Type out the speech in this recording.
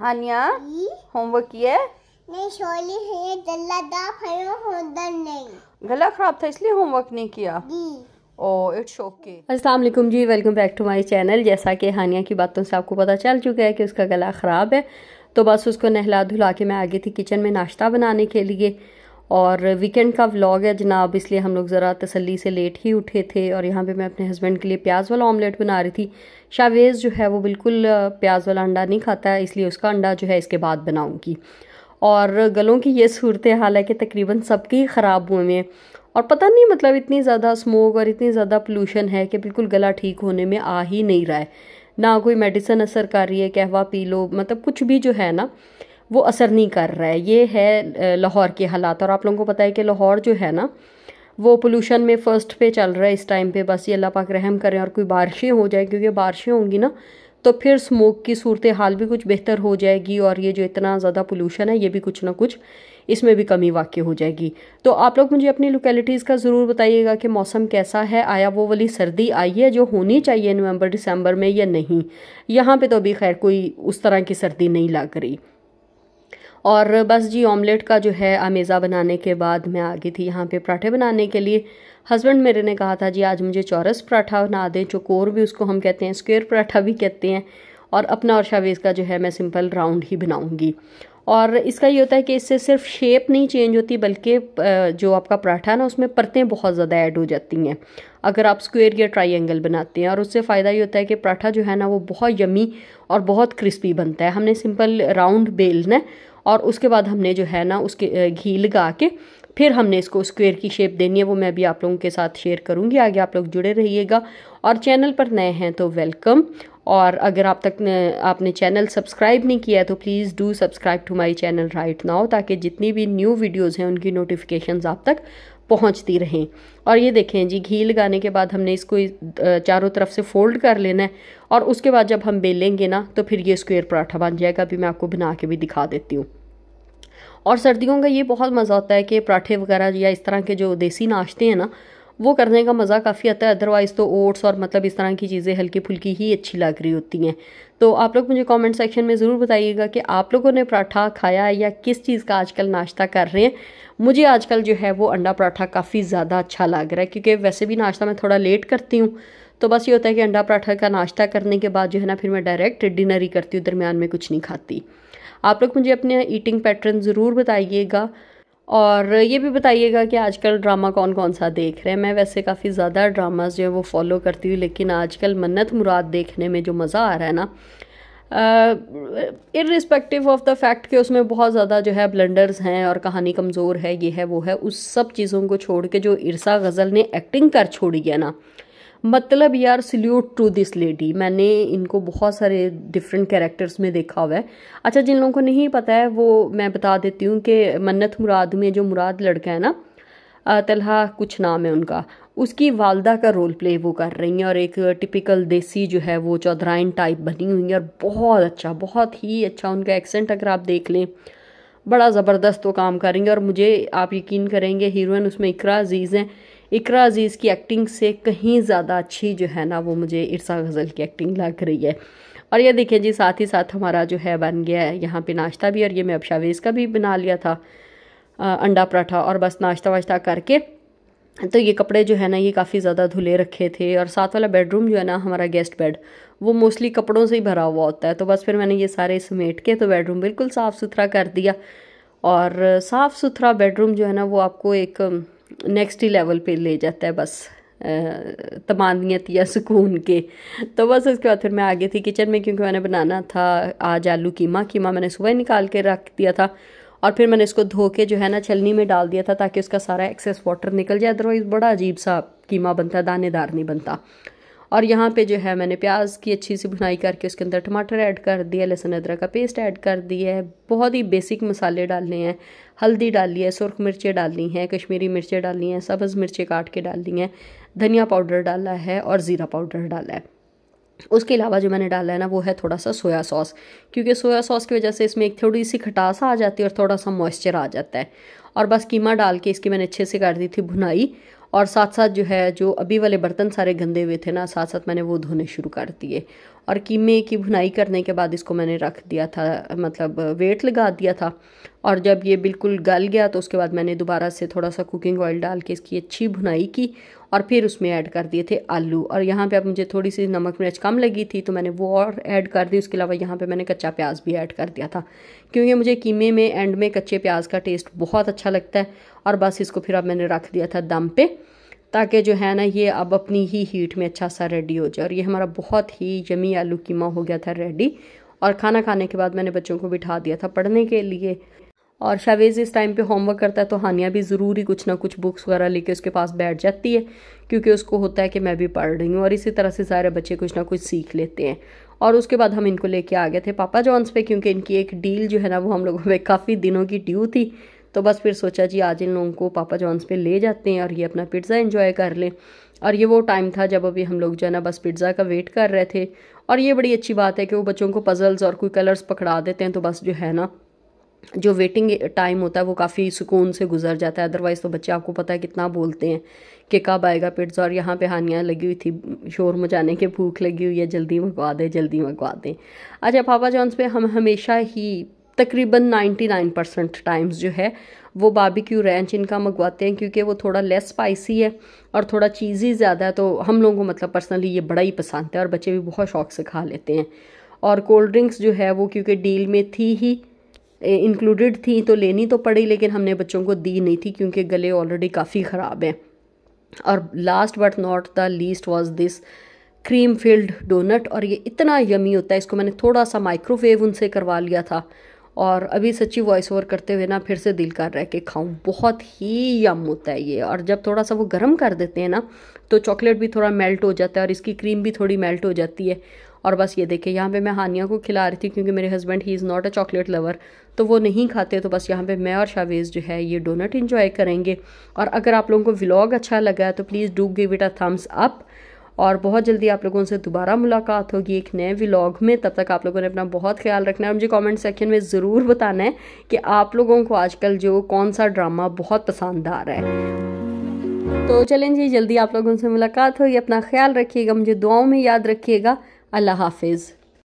हानिया homework किया है? नहीं शोली है जल्ला दा है होदर नहीं। गला खराब था इसलिए होमवर्क नहीं किया? दी ओ इट्स ओके अस्सलाम वालेकुम जी welcome back to my channel जैसा कि हानिया की बातों से आपको पता चल चुका है कि उसका गला ख़राब है तो बस उसको नहला धुला के मैं आ गई थी किचन में नाश्ता बनाने के लिए। और वीकेंड का व्लॉग है, जनाब, इसलिए हम लोग ज़रा तसल्ली से लेट ही उठे थे और यहाँ पे मैं अपने हस्बैंड के लिए प्याज वाला ऑमलेट बना रही थी। शावेज़ जो है, वो बिल्कुल प्याज वाला अंडा नहीं खाता है, इसलिए उसका अंडा जो है, इसके बाद बनाऊँगी। और गलों की ये सूरत हाल है कि तकरीबन सबके ख़राब हुए हैं। और पता नहीं मतलब इतनी ज़्यादा स्मोक और इतनी ज़्यादा पोल्यूशन है कि बिल्कुल गला ठीक होने में आ ही नहीं रहा है। ना कोई मेडिसिन असर कर रही है, कहवा पी लो मतलब कुछ भी जो है ना वो असर नहीं कर रहा है। ये है लाहौर के हालात। और आप लोगों को पता है कि लाहौर जो है ना, वो पोल्यूशन में फ़र्स्ट पे चल रहा है इस टाइम पे। बस ये अल्लाह पाक रहम करें और कोई बारिशें हो जाए, क्योंकि बारिशें होंगी ना तो फिर स्मोक की सूरत हाल भी कुछ बेहतर हो जाएगी और ये जो इतना ज़्यादा पोल्यूशन है, ये भी कुछ ना कुछ इसमें भी कमी वाक़ हो जाएगी। तो आप लोग मुझे अपनी लोकेलिटीज़ का ज़रूर बताइएगा कि मौसम कैसा है। आया वो वाली सर्दी आई है जो होनी चाहिए नवंबर दिसंबर में या नहीं? यहाँ पे तो अभी खैर कोई उस तरह की सर्दी नहीं लग रही। और बस जी ऑमलेट का जो है आमेज़ा बनाने के बाद मैं आ गई थी यहाँ पे पराठे बनाने के लिए। हस्बैंड मेरे ने कहा था, जी, आज मुझे चौरस पराठा बना दें चौकोर भी उसको हम कहते हैं स्क्वेयर पराठा भी कहते हैं, और अपना और शावेज़ का जो है मैं सिंपल राउंड ही बनाऊँगी। और इसका ये होता है कि इससे सिर्फ़ शेप नहीं चेंज होती, बल्कि जो आपका पराठा है ना, उसमें परतें बहुत ज़्यादा ऐड हो जाती हैं। अगर आप स्क्वेयर या ट्रायंगल बनाते हैं, और उससे फ़ायदा ये होता है कि पराठा जो है ना, वो बहुत यमी और बहुत क्रिस्पी बनता है। हमने सिंपल राउंड बेलना है और उसके बाद हमने जो है ना उसके घी लगा के फिर हमने इसको स्क्वेयर की शेप देनी है वो मैं भी आप लोगों के साथ शेयर करूँगी आगे आप लोग जुड़े रहिएगा। और चैनल पर नए हैं तो वेलकम और अगर आप तक ने, आपने चैनल सब्सक्राइब नहीं किया है तो please do subscribe to my channel right now ताकि जितनी भी न्यू वीडियोस हैं उनकी नोटिफिकेशंस आप तक पहुँचती रहें। और ये देखें जी, घी लगाने के बाद हमने इसको चारों तरफ़ से फोल्ड कर लेना है और उसके बाद जब हम बेलेंगे ना तो फिर ये स्क्वेयर पराठा बन जाएगा। अभी मैं आपको बना के भी दिखा देती हूँ। और सर्दियों का ये बहुत मज़ा होता है कि पराठे वगैरह या इस तरह के जो देसी नाश्ते हैं ना वो करने का मज़ा काफ़ी आता है अदरवाइज़ तो ओट्स और मतलब इस तरह की चीज़ें हल्की फुल्की ही अच्छी लग रही होती हैं। तो आप लोग मुझे कमेंट सेक्शन में ज़रूर बताइएगा कि आप लोगों ने पराठा खाया है या किस चीज़ का आजकल नाश्ता कर रहे हैं। मुझे आजकल जो है वो अंडा पराठा काफ़ी ज़्यादा अच्छा लग रहा है, क्योंकि वैसे भी नाश्ता मैं थोड़ा लेट करती हूँ। तो बस ये होता है कि अंडा पराठा का नाश्ता करने के बाद जो है ना, फिर मैं डायरेक्ट डिनर ही करती हूँ, दरमियान में कुछ नहीं खाती। आप लोग मुझे अपने ईटिंग पैटर्न ज़रूर बताइएगा। और ये भी बताइएगा कि आजकल ड्रामा कौन कौन सा देख रहे हैं। मैं वैसे काफ़ी ज़्यादा ड्रामाज जो है वो फॉलो करती हूँ, लेकिन आजकल मन्नत मुराद देखने में जो मज़ा आ रहा है ना इरिस्पेक्टिव ऑफ़ द फैक्ट कि उसमें बहुत ज़्यादा जो है ब्लंडर्स हैं और कहानी कमज़ोर है, ये है, वो है, उस सब चीज़ों को छोड़ के जो इरसा गज़ल ने एक्टिंग कर छोड़ी है ना मतलब यार सल्यूट टू दिस लेडी मैंने इनको बहुत सारे डिफरेंट कैरेक्टर्स में देखा हुआ है। अच्छा जिन लोगों को नहीं पता है, वो मैं बता देती हूँ कि मन्नत मुराद में जो मुराद लड़का है ना तलहा कुछ नाम है उनका। उसकी वालदा का रोल प्ले वो कर रही हैं और एक टिपिकल देसी जो है वो चौधराइन टाइप बनी हुई है और बहुत अच्छा बहुत ही अच्छा उनका एक्सेंट अगर आप देख लें, बड़ा ज़बरदस्त वो काम करेंगे और मुझे आप यकीन करेंगे, हीरोइन उसमें इकरा अज़ीज़ हैं। इकरा अज़ीज़ की एक्टिंग से कहीं ज़्यादा अच्छी जो है ना वो मुझे इरसा गज़ल की एक्टिंग लग रही है। और ये देखिए जी साथ ही साथ हमारा जो है बन गया है यहाँ पे नाश्ता भी और ये मैं अब शावेज़ का भी बना लिया था अ, अंडा पराठा और बस नाश्ता वाश्ता करके। तो ये कपड़े जो है ना ये काफ़ी ज़्यादा धुले रखे थे और साथ वाला बेडरूम जो है ना हमारा गेस्ट बेड वो मोस्टली कपड़ों से ही भरा हुआ होता है। तो बस फिर मैंने ये सारे समेट के तो बेडरूम बिल्कुल साफ़ सुथरा कर दिया। और साफ़ सुथरा बेडरूम जो है ना वो आपको एक नेक्स्ट ही लेवल पे ले जाता है बस। तमानियत या सुकून के। तो बस उसके बाद फिर मैं आ गई थी किचन में क्योंकि मैंने बनाना था आज आलू कीमा। कीमा मैंने सुबह निकाल के रख दिया था और फिर मैंने इसको धो के जो है ना छलनी में डाल दिया था ताकि उसका सारा एक्सेस वाटर निकल जाए। अदरवाइज़ बड़ा अजीब सा कीमा बनता, दानेदार नहीं बनता। और यहाँ पे जो है मैंने प्याज की अच्छी सी भुनाई करके उसके अंदर टमाटर ऐड कर दिया, लहसुन अदरक का पेस्ट ऐड कर दिया है। बहुत ही बेसिक मसाले डालने हैं। हल्दी डाली है, सुरख मिर्चें डालनी हैं, कश्मीरी मिर्चें डालनी हैं, सब्ज़ मिर्चें काट के डालनी हैं, धनिया पाउडर डाला है और ज़ीरा पाउडर डाला है। उसके अलावा जो मैंने डाला है ना, वो है थोड़ा सा सोया सॉस, क्योंकि सोया सॉस की वजह से इसमें एक थोड़ी सी खटास आ जाती है और थोड़ा सा मॉइस्चर आ जाता है। और बस कीमा डाल के इसकी मैंने अच्छे से कर दी थी भुनाई और साथ साथ जो है, जो अभी वाले बर्तन सारे गंदे हुए थे ना साथ साथ मैंने वो धोने शुरू कर दिए। और कीमे की भुनाई करने के बाद इसको मैंने रख दिया था मतलब वेट लगा दिया था। और जब ये बिल्कुल गल गया तो उसके बाद मैंने दोबारा से थोड़ा सा कुकिंग ऑयल डाल के इसकी अच्छी भुनाई की और फिर उसमें ऐड कर दिए थे आलू। और यहाँ पे अब मुझे थोड़ी सी नमक मिर्च कम लगी थी तो मैंने वो और ऐड कर दी। उसके अलावा यहाँ पे मैंने कच्चा प्याज भी ऐड कर दिया था। क्योंकि मुझे कीमे में एंड में कच्चे प्याज का टेस्ट बहुत अच्छा लगता है। और बस इसको फिर अब मैंने रख दिया था दम पे। ताकि जो है ना, ये अब अपनी ही हीट में अच्छा सा रेडी हो जाए। और ये हमारा बहुत ही यमी आलू कीमा हो गया था रेडी और खाना खाने के बाद मैंने बच्चों को बिठा दिया था पढ़ने के लिए। और शावेज़ इस टाइम पे होमवर्क करता है तो हानिया भी ज़रूरी कुछ ना कुछ बुक्स वगैरह लेके उसके पास बैठ जाती है। क्योंकि उसको होता है कि मैं भी पढ़ रही हूँ और इसी तरह से सारे बच्चे कुछ ना कुछ सीख लेते हैं। और उसके बाद हम इनको लेके आ गए थे पापा जॉन्स पे, क्योंकि इनकी एक डील जो है ना, वो हम लोगों पे काफ़ी दिनों की ड्यू थी। तो बस फिर सोचा जी आज इन लोगों को पापा जॉन्स पे ले जाते हैं और ये अपना पिज़्ज़ा इन्जॉय कर लें। और ये वो टाइम था जब अभी हम लोग जो है ना बस पिज़्ज़ा का वेट कर रहे थे। और ये बड़ी अच्छी बात है कि वो बच्चों को पज़ल्स और कोई कलर्स पकड़ा देते हैं तो बस जो है ना, जो वेटिंग टाइम होता है वो काफ़ी सुकून से गुजर जाता है। अदरवाइज़ तो बच्चे आपको पता है कितना बोलते हैं कि कब आएगा पिट्ज़ा और यहाँ पे हानियाँ लगी हुई थी, शोर मचाने के भूख लगी हुई है, जल्दी मंगवा दें, जल्दी मंगवा दें। अच्छा पापा जॉन्स पे हम हमेशा ही तकरीबन 99 परसेंट टाइम्स जो है, वो बाबिक्यू रैंच इनका मंगवाते हैं क्योंकि वो थोड़ा लेस स्पाइसी है और थोड़ा चीज़ी ज़्यादा है तो हम लोगों को मतलब पर्सनली ये बड़ा ही पसंद है और बच्चे भी बहुत शौक से खा लेते हैं। और कोल्ड ड्रिंक्स जो है, वो क्योंकि डील में थी ही इंक्लूडेड थी तो लेनी तो पड़ी, लेकिन हमने बच्चों को दी नहीं थी क्योंकि गले ऑलरेडी काफ़ी ख़राब हैं। और last but not the least was this cream filled donut और ये इतना यमी होता है, इसको मैंने थोड़ा सा माइक्रोवेव उनसे करवा लिया था। और अभी सच्ची वॉइस ओवर करते हुए ना फिर से दिल कर रहा है कि खाऊं। बहुत ही यम होता है ये। और जब थोड़ा सा वो गर्म कर देते हैं ना तो चॉकलेट भी थोड़ा मेल्ट हो जाता है और इसकी क्रीम भी थोड़ी मेल्ट हो जाती है। और बस ये देखिए यहाँ पे मैं हानिया को खिला रही थी क्योंकि मेरे husband he is not a chocolate lover तो वो नहीं खाते तो बस यहाँ पे मैं और शावेज़ जो है ये डोनट इन्जॉय करेंगे। और अगर आप लोगों को व्लॉग अच्छा लगा है तो please do give it a thumbs up और बहुत जल्दी आप लोगों से दोबारा मुलाकात होगी एक नए व्लॉग में। तब तक आप लोगों ने अपना बहुत ख्याल रखना है। मुझे कमेंट सेक्शन में ज़रूर बताना है कि आप लोगों को आजकल जो कौन सा ड्रामा बहुत पसंद आ रहा है। तो चलें जी, जल्दी आप लोगों से मुलाकात होगी। अपना ख्याल रखिएगा। मुझे दुआओं में याद रखिएगा। अल्लाह हाफिज़।